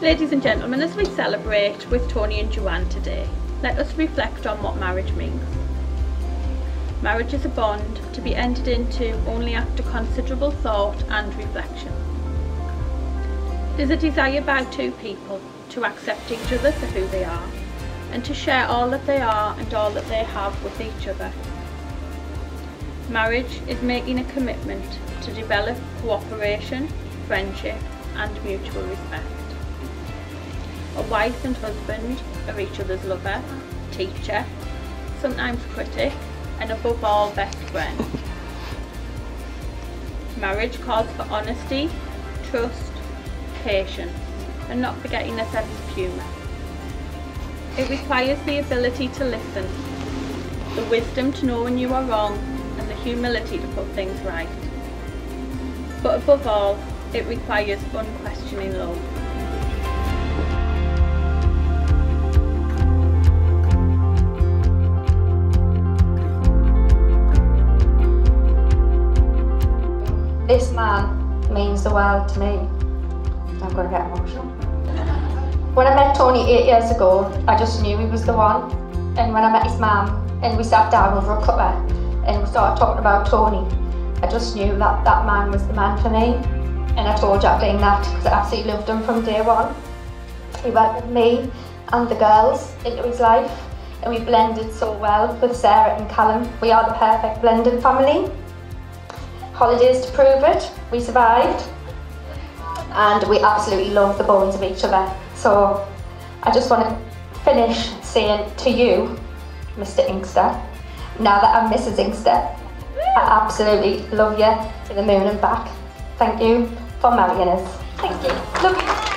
Ladies and gentlemen, as we celebrate with Tony and Joanne today, let us reflect on what marriage means. Marriage is a bond to be entered into only after considerable thought and reflection. It is a desire by two people to accept each other for who they are and to share all that they are and all that they have with each other. Marriage is making a commitment to develop cooperation, friendship and mutual respect. A wife and husband are each other's lover, teacher, sometimes critic and above all best friend. Marriage calls for honesty, trust, patience and not forgetting a sense of humour. It requires the ability to listen, the wisdom to know when you are wrong and the humility to put things right. But above all, it requires unquestioning love. The to me. I'm going to get emotional. When I met Tony eight years ago, I just knew he was the one. And when I met his mum and we sat down over a cuppa and we started talking about Tony, I just knew that that man was the man for me. And I told Jacqueline that because I absolutely loved him from day one. He welcomed me and the girls into his life and we blended so well with Sarah and Callum. We are the perfect blended family holidays to prove it. We survived and we absolutely love the bones of each other. So I just want to finish saying to you, Mr. Inkster, now that I'm Mrs. Inkster, I absolutely love you to the moon and back. Thank you for marrying us. Thank you. Love you.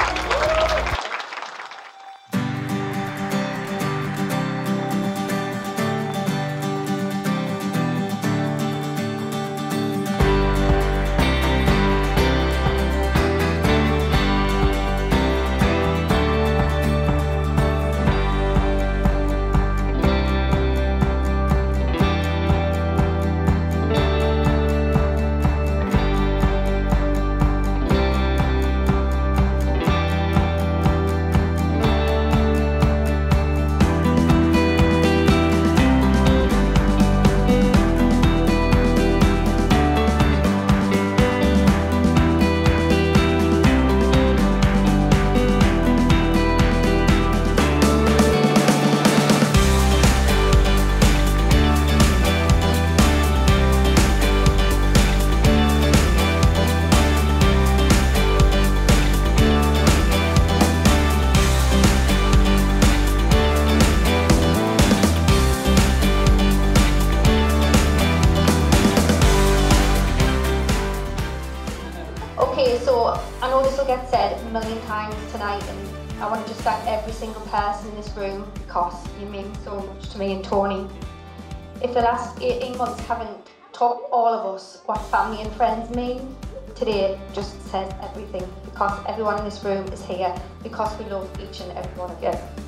Get said a million times tonight and I want to just thank every single person in this room because you mean so much to me and Tony. If the last 18 months haven't taught all of us what family and friends mean, today just says everything because everyone in this room is here because we love each and every one of you.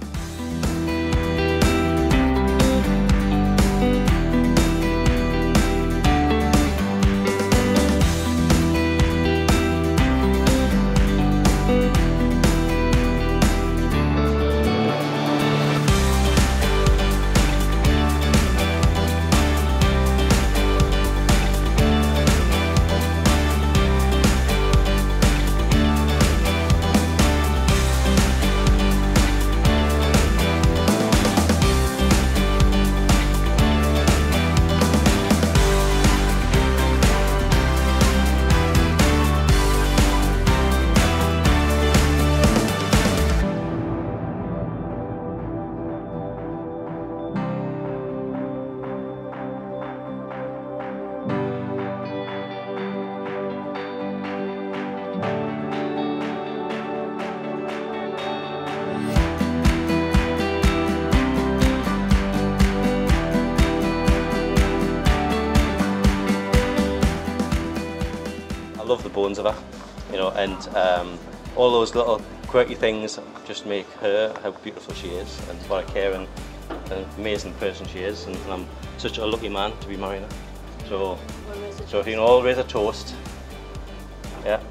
Bones of her, you know, and um, all those little quirky things just make her how beautiful she is and what a caring and amazing person she is and I'm such a lucky man to be marrying her. So, so if you can all raise a toast, yeah,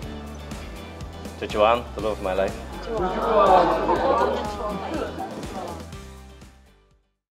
to Joanne, the love of my life. Joanne.